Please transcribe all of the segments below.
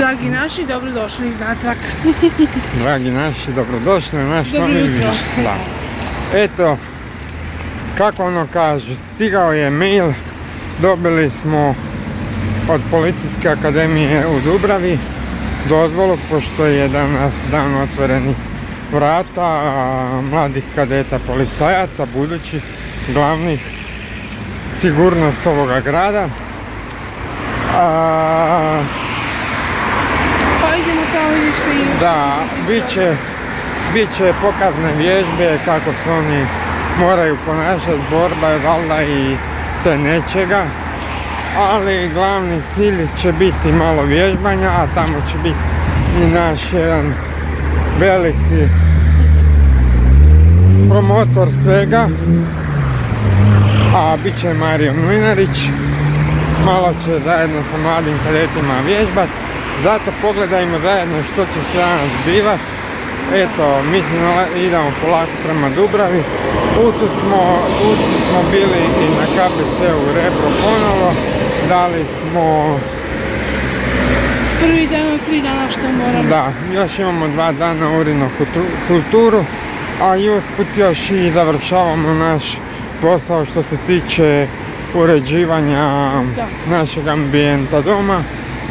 Dragi naši, dobrodošli natrag. Dragi naši, dobrodošli na naš Dobro novi video. Da. Eto, kako ono kaže, stigao je mail, dobili smo od Policijske akademije u Dubravi dozvolu, pošto je danas dan otvorenih vrata mladih kadeta policajaca, budućih glavnih sigurnost ovoga grada. A, Pa idemo kao i što i Da, bit će, bit pokazne vježbe kako se oni moraju ponašati, borba je valjda i te nečega. Ali glavni cilj će biti malo vježbanja, a tamo će biti i naš jedan veliki promotor svega. A bit će Mario Mlinarić, malo će zajedno sa mladim kadetima vježbat. Zato pogledajmo zajedno što će se danas zbivat. Eto, da idemo polako prema Dubravi. Utu smo, utu smo bili i na KBC-u Rebro ponovo. Dali smo, prvi dan od tri dana što moramo. da, još imamo dva dana urino kulturu. A usput još i završavamo naš posao što se tiče uređivanja Da. našeg ambijenta doma.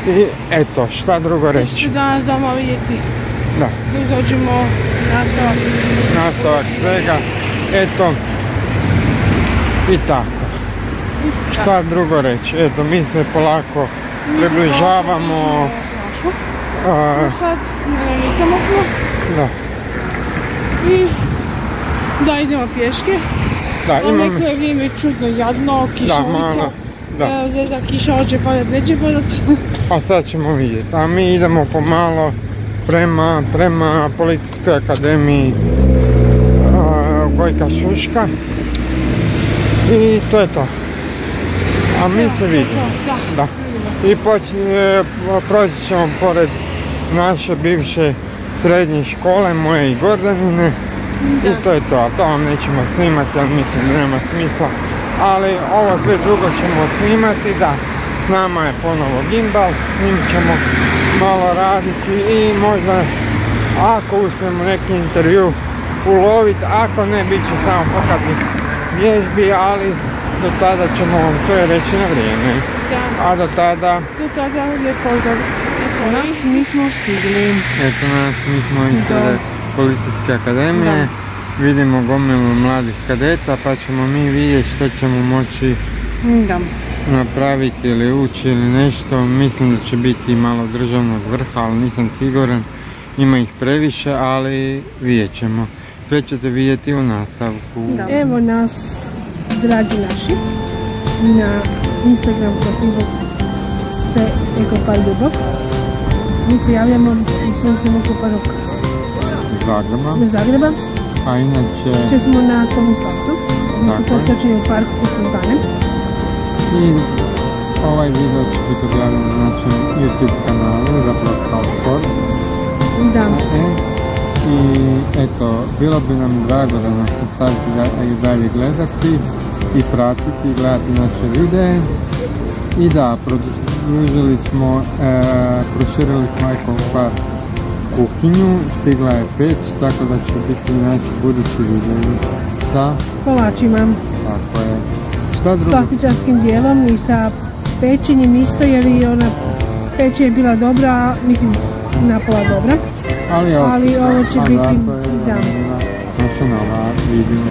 I eto, šta drugo reći. danas doma vidjeti Da. dok dođemo nastavak. nastavak svega, eto, i tako. Šta drugo reći, eto, mi se polako približavamo, Našu. A sad navikamo smo da, i da idemo pješke. da, imam, neko je vrijeme čudno jadno, da, kišovito. malo, da, Evo, Zezda kiša hoće padat, neće padat. a sad ćemo vidjeti, a mi idemo pomalo prema, prema policijskoj akademiji a, Gojka Šuška i to je to, a mi se vidimo. Da. Da. I počne, proći ćemo pored naše bivše srednje škole, moje i Gordanine. Da. I to je to, a to vam nećemo snimati, jer mislim da nema smisla. Ali ovo sve drugo ćemo snimati, da. S nama je ponovo gimbal, s njim ćemo malo raditi i možda ako uspijemo neki intervju uloviti, ako ne, bit će samo pokaznih vježbi, ali do tada ćemo vam sve reći na vrijeme. Da. A do tada, Do tada lijep pozdrav. Eto nas, mi smo stigli. eto nas, mi smo ispred Da. policijske akademije. Da. Vidimo gomilu mladih kadeta pa ćemo mi vidjeti što ćemo moći Da. napraviti ili ući ili nešto. Mislim da će biti malo državnog vrha, ali nisam siguran. Ima ih previše, ali vidjet ćemo. Sve ćete vidjeti u nastavku. Evo nas, dragi naši, na Instagram profilu ste Ekopar Ljubav. Mi se javljamo iz suncem okupanog Zagreba. Zagreba, A inače, te smo na smo je. točni u parku Sultane. i ovaj video će biti objavljen na našem YouTube kanalu, zapravo kao sport. Da, E, I eto, bilo bi nam drago da nas nastavite i dalje gledati i pratiti i gledati naše videe. I da, produžili smo, e, proširili smo Ekopar kuhinju, stigla je peć, tako da će biti naši budući videi sa, kolačima, tako je, šta s drugo, plastičarskim dijelom i sa pečenjem isto jer i ona peć je bila dobra, mislim napola dobra, ali, ovo- ali ovo će biti, da. naša nova vidina